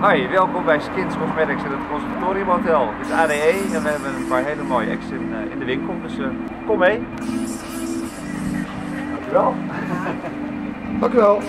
Hoi, welkom bij Skins Cosmetics in het Conservatorium Hotel. Dit is ADE en we hebben een paar hele mooie acts in, eh, in de winkel, dus uh, kom mee. Dankjewel. Dankjewel.